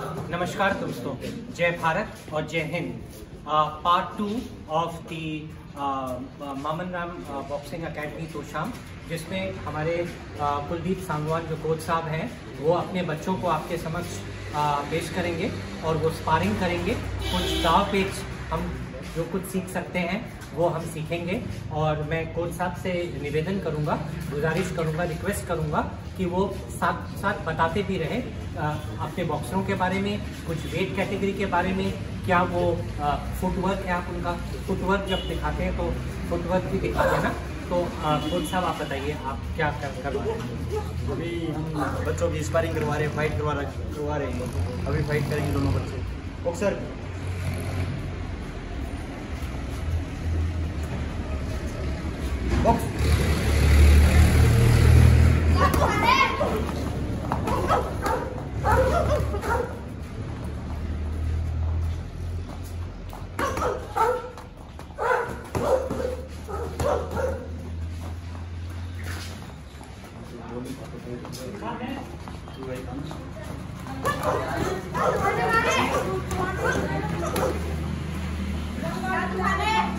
नमस्कार दोस्तों, जय भारत और जय Hind. Part two of the Maman Ram boxing academy Tosham जिसमें हमारे कुलदीप सांगवान जो कोच साहब हैं, वो अपने बच्चों को आपके समक्ष पेश करेंगे और वो स्पारिंग करेंगे। कुछ दाव पेच हम जो कुछ सीख सकते हैं, वो हम सीखेंगे। और मैं कोच साहब से निवेदन करूँगा, गुजारिश करूँगा, रिक्वेस्ट करूँगा कि वो साथ साथ बताते भी रहे अपने बॉक्सरों के बारे में, कुछ वेट कैटेगरी के बारे में, क्या वो फुटवर्क है आप उनका, फुटवर्क जब दिखाते हैं तो फुटवर्क भी दिखाते हैं ना तो कोच साहब, आप बताइए, आप क्या कर करवा रहे हैं? अभी हम बच्चों की स्पारिंग करवा रहे हैं फाइट करवा करवा रहे हैं। अभी फाइट करेंगे दोनों बच्चे। Boxer bốc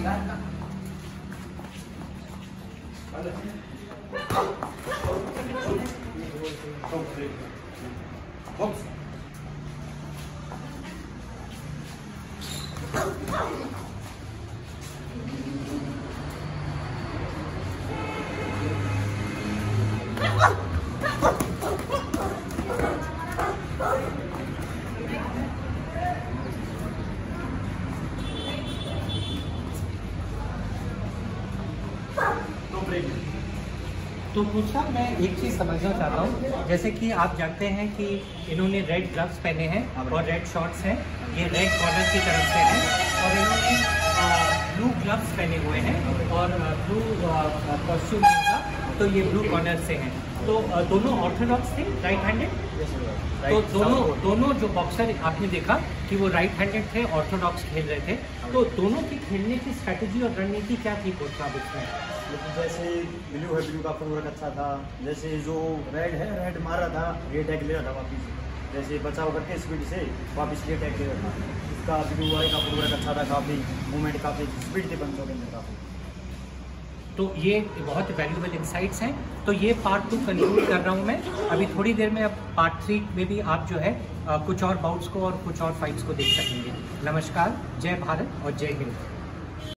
Thank you. Oh! तो पूछा मैं एक चीज़ समझना चाहता हूँ। जैसे कि आप जानते हैं कि इन्होंने रेड ग्लव्स पहने हैं और रेड शॉर्ट्स हैं। ये रेड कॉर्नर की तरफ़ से हैं और इन्होंने ब्लू ग्लव्स पहने हुए हैं और ब्लू कॉस्ट्यूम इनका तो ये ब्लू कॉर्नर से हैं। तो दोनों ऑर्थोडॉक्स थे राइट हैंडेड तो दोनों दोनों जो बॉक्सर आपने देखा कि वो राइट हैंडेड थे ऑर्थोडॉक्स खेल रहे थे। तो दोनों की खेलने की स्ट्रैटेजी और रणनीति क्या थी कोच साहब इसमें? लेकिन जैसे ब्लू है ब्लू का फुटवर्क अच्छा था जैसे जो रेड है रेड मारा था ये टैग ले रहा था वापिस। जैसे बचाव करके स्पीड से वापिस ये टैग ले रहा था इसका ब्लू वाले का फुटवर्क अच्छा था, काफ़ी मूवमेंट काफ़ी स्पीड थी पंचों के अंदर काफ़ी। तो ये बहुत वैल्यूबल इंसाइट्स हैं। तो ये पार्ट टू कंक्लूड कर रहा हूँ मैं। अभी थोड़ी देर में अब पार्ट थ्री में भी आप जो है कुछ और बाउट्स को और कुछ और फाइट्स को देख सकेंगे। नमस्कार, जय भारत और जय हिंद।